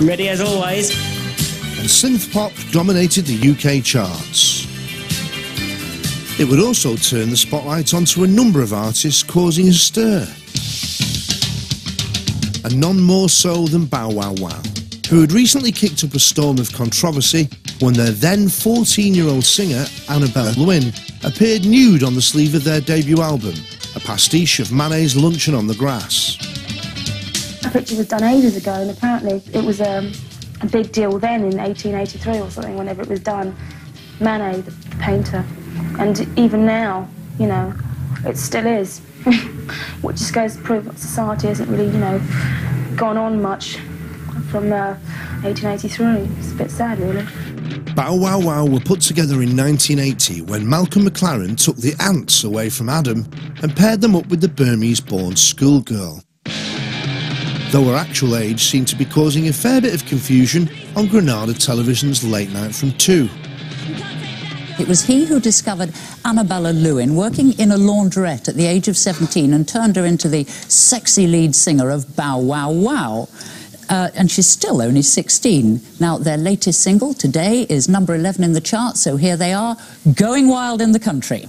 Ready as always. And synth pop dominated the UK charts. It would also turn the spotlight onto a number of artists causing a stir. And none more so than Bow Wow Wow, who had recently kicked up a storm of controversy when their then 14-year-old singer, Annabella Lwin, appeared nude on the sleeve of their debut album, a pastiche of Manet's Luncheon on the Grass. A picture was done ages ago, and apparently it was um, a big deal then in 1883 or something, whenever it was done. Manet, the painter, and even now, you know, it still is. Which just goes to prove that society hasn't really, you know, gone on much from uh, 1883. It's a bit sad, really. Bow Wow Wow were put together in 1980 when Malcolm McLaren took the ants away from Adam and paired them up with the Burmese-born schoolgirl. Though her actual age seemed to be causing a fair bit of confusion on Granada Television's Late Night from 2. It was he who discovered Annabella Lewin working in a laundrette at the age of 17 and turned her into the sexy lead singer of Bow Wow Wow. Uh, and she's still only 16. Now, their latest single today is number 11 in the chart, so here they are, Going Wild in the Country.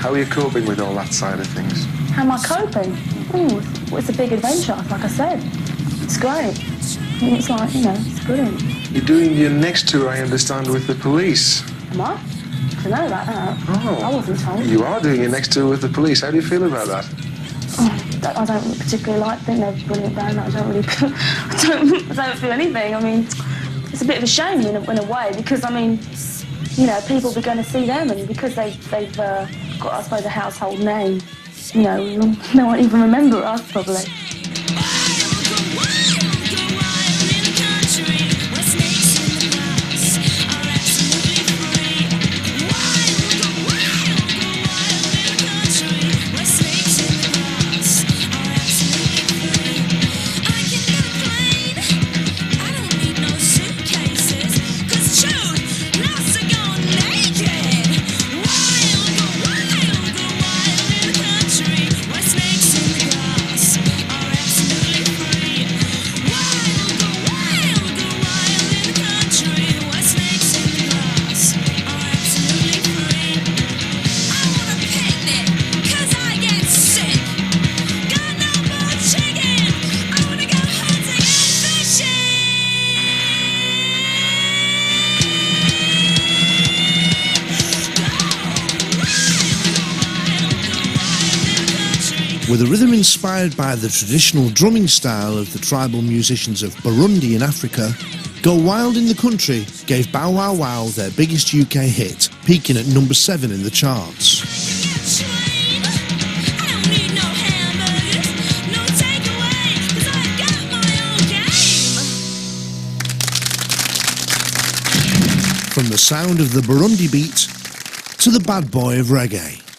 How are you coping with all that side of things? How am I coping? Ooh, well, it's a big adventure, like I said. It's great. I mean, it's like, you know, it's brilliant. You're doing your next tour, I understand, with the police. Am I? I don't know about that. Oh. I wasn't told. You are doing your next tour with the police. How do you feel about that? Oh, I don't particularly like. think they're a brilliant band. I don't really. I don't. I don't feel anything. I mean, it's a bit of a shame in a, in a way because I mean, you know, people are going to see them, and because they've they've uh, got, us by the household name, you know, they won't even remember us probably. With a rhythm inspired by the traditional drumming style of the tribal musicians of Burundi in Africa, Go Wild in the Country gave Bow Wow Wow their biggest UK hit, peaking at number 7 in the charts. From the sound of the Burundi beat to the bad boy of reggae.